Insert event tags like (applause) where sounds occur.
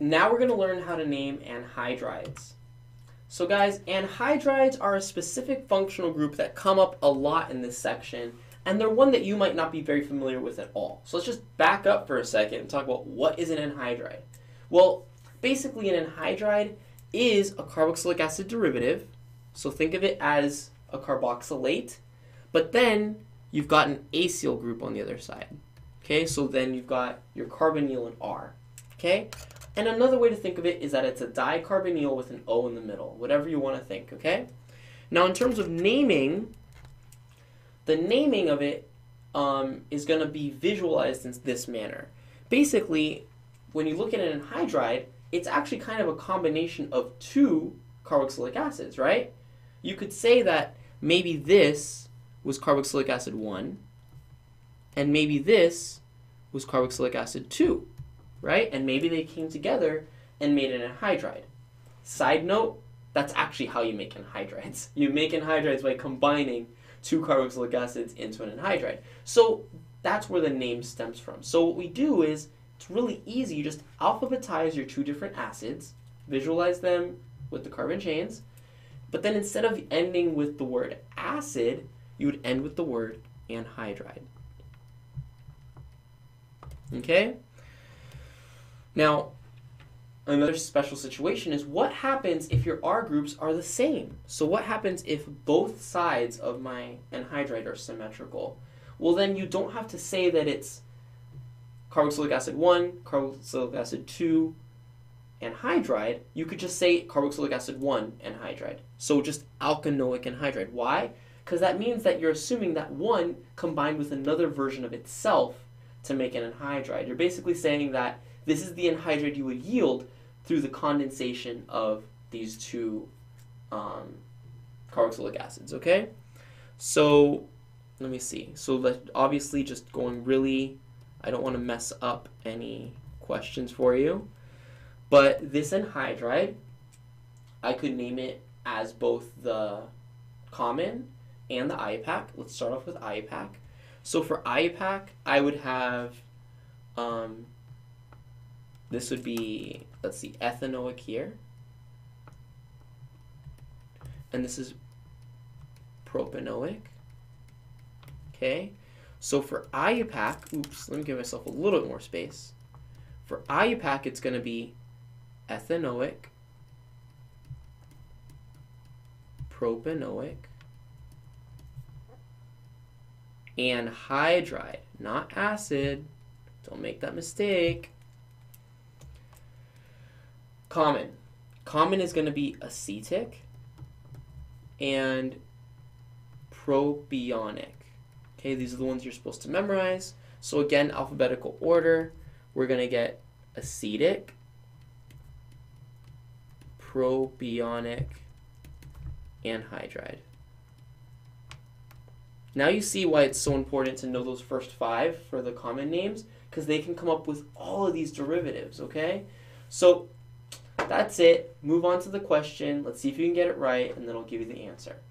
Now we're going to learn how to name anhydrides. So guys, anhydrides are a specific functional group that come up a lot in this section, and they're one that you might not be very familiar with at all. So let's just back up for a second and talk about what is an anhydride. Well, basically an anhydride is a carboxylic acid derivative, so think of it as a carboxylate, but then you've got an acyl group on the other side. Okay, so then you've got your carbonyl and R. Okay, and another way to think of it is that it's a dicarbonyl with an O in the middle, whatever you want to think, okay? Now, in terms of naming, the naming of it um, is going to be visualized in this manner. Basically, when you look at an anhydride, it's actually kind of a combination of two carboxylic acids, right? You could say that maybe this was carboxylic acid 1, and maybe this was carboxylic acid 2 right? And maybe they came together and made an anhydride. Side note, that's actually how you make anhydrides. (laughs) You make anhydrides by combining two carboxylic acids into an anhydride. So that's where the name stems from. So what we do is, it's really easy. You just alphabetize your two different acids, visualize them with the carbon chains, but then instead of ending with the word acid, you would end with the word anhydride. Okay? Now, another special situation is what happens if your R groups are the same? So what happens if both sides of my anhydride are symmetrical? Well, then you don't have to say that it's carboxylic acid 1, carboxylic acid 2, anhydride. You could just say carboxylic acid 1 anhydride. So just alkanoic anhydride. Why? Because that means that you're assuming that one combined with another version of itself to make an anhydride. You're basically saying that this is the anhydride you would yield through the condensation of these two um, carboxylic acids, okay? So let me see. So obviously just going really, I don't want to mess up any questions for you. But this anhydride, I could name it as both the common and the IUPAC. Let's start off with IUPAC. So for IUPAC, I would have um, this would be, let's see, ethanoic here. And this is propanoic. Okay, so for IUPAC, oops, let me give myself a little bit more space. For IUPAC, it's going to be ethanoic, propanoic, anhydride, not acid. Don't make that mistake. Common. Common is going to be acetic and propionic. Okay, these are the ones you're supposed to memorize. So again, alphabetical order, we're going to get acetic, propionic, anhydride. Now you see why it's so important to know those first five for the common names, because they can come up with all of these derivatives, okay? So that's it. Move on to the question. Let's see if you can get it right, and then I'll give you the answer.